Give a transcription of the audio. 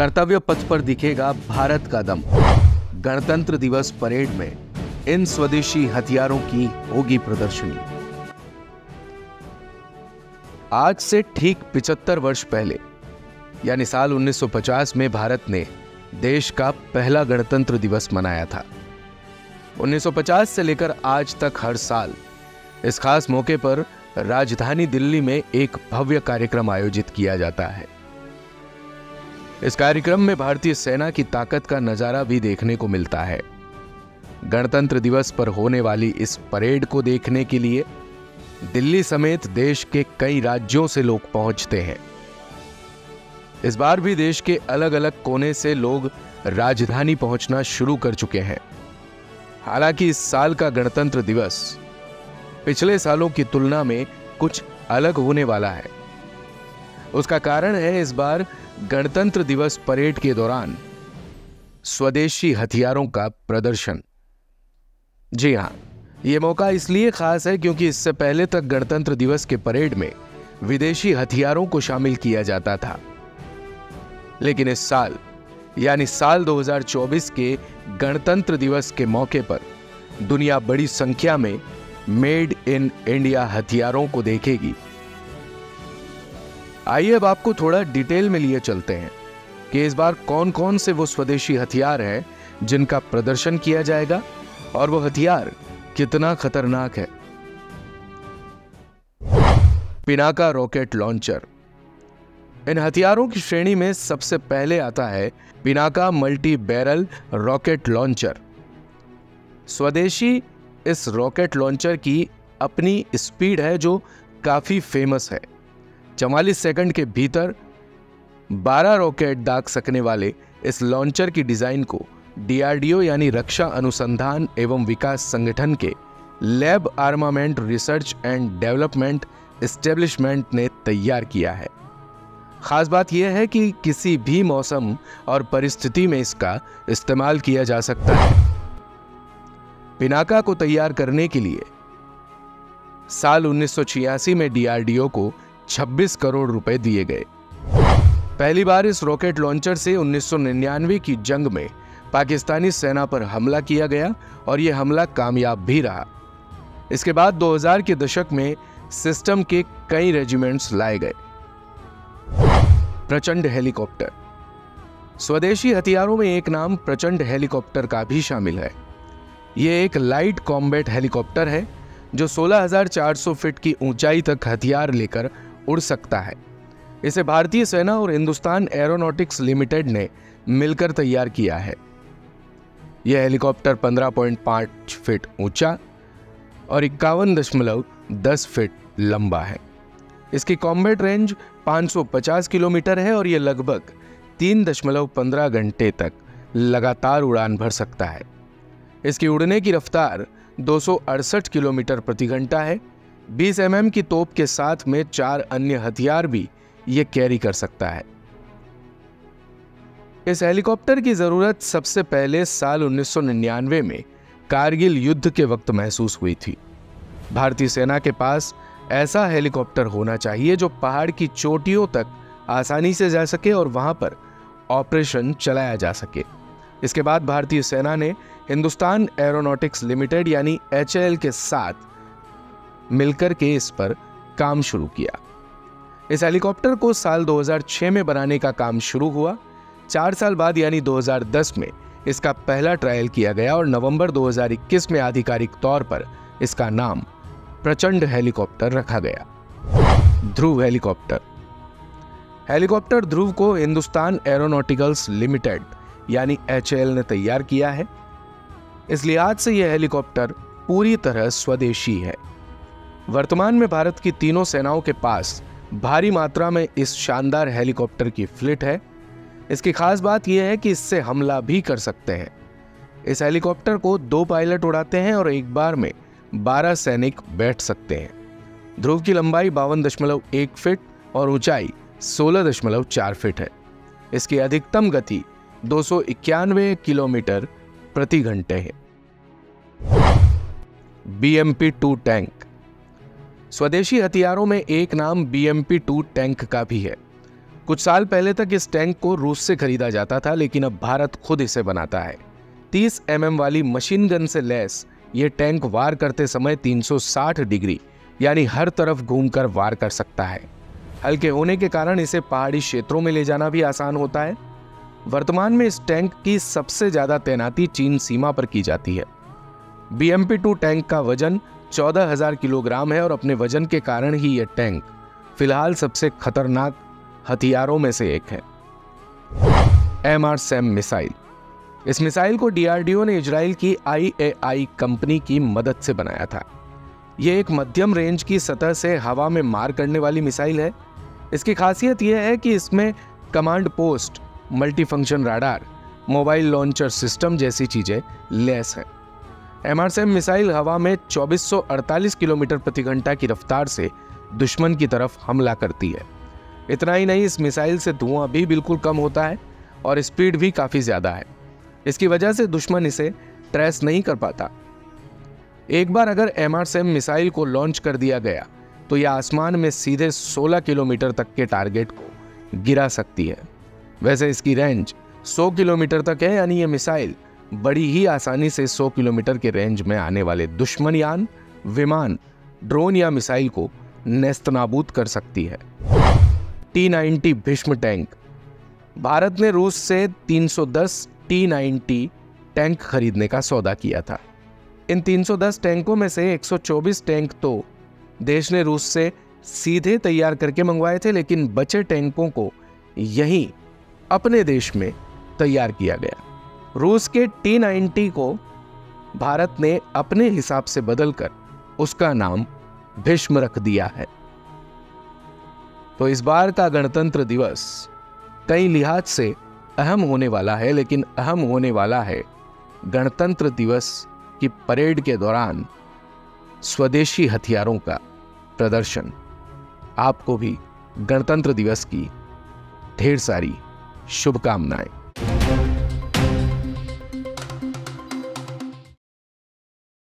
कर्तव्य पथ पर दिखेगा भारत का दम। गणतंत्र दिवस परेड में इन स्वदेशी हथियारों की होगी प्रदर्शनी। आज से ठीक 75 वर्ष पहले, यानी साल 1950 में भारत ने देश का पहला गणतंत्र दिवस मनाया था। 1950 से लेकर आज तक हर साल इस खास मौके पर राजधानी दिल्ली में एक भव्य कार्यक्रम आयोजित किया जाता है। इस कार्यक्रम में भारतीय सेना की ताकत का नज़ारा भी देखने को मिलता है। गणतंत्र दिवस पर होने वाली इस परेड को देखने के लिए दिल्ली समेत देश के कई राज्यों से लोग पहुँचते हैं। इस बार भी देश के अलग अलग कोने से लोग राजधानी पहुँचना शुरू कर चुके हैं। हालाँकि इस साल का गणतंत्र दिवस पिछले सालों की तुलना में कुछ अलग होने वाला है। उसका कारण है इस बार गणतंत्र दिवस परेड के दौरान स्वदेशी हथियारों का प्रदर्शन। जी हाँ यह मौका इसलिए खास है क्योंकि इससे पहले तक गणतंत्र दिवस के परेड में विदेशी हथियारों को शामिल किया जाता था। लेकिन इस साल, यानी साल 2024 के गणतंत्र दिवस के मौके पर दुनिया बड़ी संख्या में मेड इन इंडिया हथियारों को देखेगी। आइए अब आपको थोड़ा डिटेल में लिए चलते हैं कि इस बार कौन कौन से वो स्वदेशी हथियार हैं जिनका प्रदर्शन किया जाएगा और वो हथियार कितना खतरनाक है। Pinaka rocket launcher. इन हथियारों की श्रेणी में सबसे पहले आता है Pinaka multi barrel rocket launcher. स्वदेशी इस रॉकेट लॉन्चर की अपनी स्पीड है जो काफ़ी फ़ेमस है। चवालीस सेकंड के भीतर 12 रॉकेट दाग सकने वाले इस लॉन्चर की डिज़ाइन को डीआरडीओ यानी रक्षा अनुसंधान एवं विकास संगठन के lab armament research and development establishment ने तैयार किया है। खास बात यह है कि किसी भी मौसम और परिस्थिति में इसका इस्तेमाल किया जा सकता है। पिनाका को तैयार करने के लिए साल 1986 में डीआरडीओ को 26 करोड़ रुपए दिए गए। पहली बार इस रॉकेट लॉन्चर से 1999 की जंग में पाकिस्तानी सेना पर हमला किया गया और यह हमला कामयाब भी रहा। इसके बाद 2000 के दशक में सिस्टम के कई रेजिमेंट्स लाए गए। प्रचंड हेलीकॉप्टर। स्वदेशी हथियारों में एक नाम प्रचंड हेलीकॉप्टर का भी शामिल है। यह एक लाइट कॉम्बैट हेलीकॉप्टर है जो 16,400 फीट की ऊंचाई तक हथियार लेकर उड़ सकता है। इसे भारतीय सेना और हिंदुस्तान एरोनॉटिक्स लिमिटेड ने मिलकर तैयार किया है। यह हेलीकॉप्टर 15.5 फीट ऊँचा और इक्यावन दशमलव दस फीट लंबा है। इसकी कॉम्बैट रेंज 550 किलोमीटर है और यह लगभग तीन दशमलव पंद्रह घंटे तक लगातार उड़ान भर सकता है। इसकी उड़ने की रफ्तार दो सौ अड़सठ किलोमीटर प्रति घंटा है 20 एम mm की तोप के साथ में चार अन्य हथियार भी ये कैरी कर सकता है। इस हेलीकॉप्टर की ज़रूरत सबसे पहले साल 1999 में कारगिल युद्ध के वक्त महसूस हुई थी। भारतीय सेना के पास ऐसा हेलीकॉप्टर होना चाहिए जो पहाड़ की चोटियों तक आसानी से जा सके और वहाँ पर ऑपरेशन चलाया जा सके। इसके बाद भारतीय सेना ने हिंदुस्तान एरोनॉटिक्स लिमिटेड यानी एचएएल के साथ मिलकर के इस पर काम शुरू किया। इस हेलीकॉप्टर को साल 2006 में बनाने का काम शुरू हुआ। चार साल बाद यानी 2010 में इसका पहला ट्रायल किया गया और नवंबर 2021 में आधिकारिक तौर पर इसका नाम प्रचंड हेलीकॉप्टर रखा गया। ध्रुव हेलीकॉप्टर। हेलीकॉप्टर ध्रुव को हिंदुस्तान एरोनॉटिकल्स लिमिटेड यानी एच ने तैयार किया है। इस लिहाज से यह हेलीकॉप्टर पूरी तरह स्वदेशी है। वर्तमान में भारत की तीनों सेनाओं के पास भारी मात्रा में इस शानदार हेलीकॉप्टर की फ्लिट है। इसकी खास बात यह है कि इससे हमला भी कर सकते हैं। इस हेलीकॉप्टर को दो पायलट उड़ाते हैं और एक बार में 12 सैनिक बैठ सकते हैं। ध्रुव की लंबाई बावन दशमलव एक फिट और ऊंचाई सोलह दशमलव चार फिट है। इसकी अधिकतम गति दो सौ इक्यानवे किलोमीटर प्रति घंटे है। बीएमपी टू टैंक स्वदेशी हथियारों में एक नाम बीएमपी टू टैंक का भी है। कुछ साल पहले तक इस टैंक को रूस से खरीदा जाता था, लेकिन अब भारत खुद इसे बनाता है। 30 एम वाली मशीन गन से लैस ये टैंक वार करते समय 360 डिग्री, यानी हर तरफ़ घूमकर वार कर सकता है। हल्के होने के कारण इसे पहाड़ी क्षेत्रों में ले जाना भी आसान होता है। वर्तमान में इस टैंक की सबसे ज़्यादा तैनाती चीन सीमा पर की जाती है। बीएमपी टू टैंक का वज़न 14,000 किलोग्राम है और अपने वज़न के कारण ही यह टैंक फ़िलहाल सबसे खतरनाक हथियारों में से एक है। एम आर सैम मिसाइल इस मिसाइल को डीआरडीओ ने इजराइल की आईएआई कंपनी की मदद से बनाया था। यह एक मध्यम रेंज की सतह से हवा में मार करने वाली मिसाइल है। इसकी खासियत यह है कि इसमें command post multifunction radar mobile launcher system जैसी चीज़ें लेस हैं। एमआरसएम मिसाइल हवा में 2448 किलोमीटर प्रति घंटा की रफ्तार से दुश्मन की तरफ़ हमला करती है। इतना ही नहीं, इस मिसाइल से धुआँ भी बिल्कुल कम होता है और स्पीड भी काफ़ी ज़्यादा है। इसकी वजह से दुश्मन इसे ट्रेस नहीं कर पाता। एक बार अगर एमआरसएम मिसाइल को लॉन्च कर दिया गया तो यह आसमान में सीधे 16 किलोमीटर तक के टारगेट को गिरा सकती है। वैसे इसकी रेंज 100 किलोमीटर तक है, यानी यह मिसाइल बड़ी ही आसानी से 100 किलोमीटर के रेंज में आने वाले दुश्मन यान, विमान ड्रोन या मिसाइल को नेस्तनाबूद कर सकती है। T ninety Bhishma tank Bharat ने रूस से 310 टी नाइन्टी टैंक खरीदने का सौदा किया था। इन 310 टैंकों में से 124 टैंक तो देश ने रूस से सीधे तैयार करके मंगवाए थे, लेकिन बचे टैंकों को यहीं अपने देश में तैयार किया गया। रूस के टी नाइन्टी को भारत ने अपने हिसाब से बदलकर उसका नाम भीष्म रख दिया है। तो इस बार का गणतंत्र दिवस कई लिहाज से अहम होने वाला है, लेकिन अहम होने वाला है गणतंत्र दिवस की परेड के दौरान स्वदेशी हथियारों का प्रदर्शन। आपको भी गणतंत्र दिवस की ढेर सारी शुभकामनाएँ।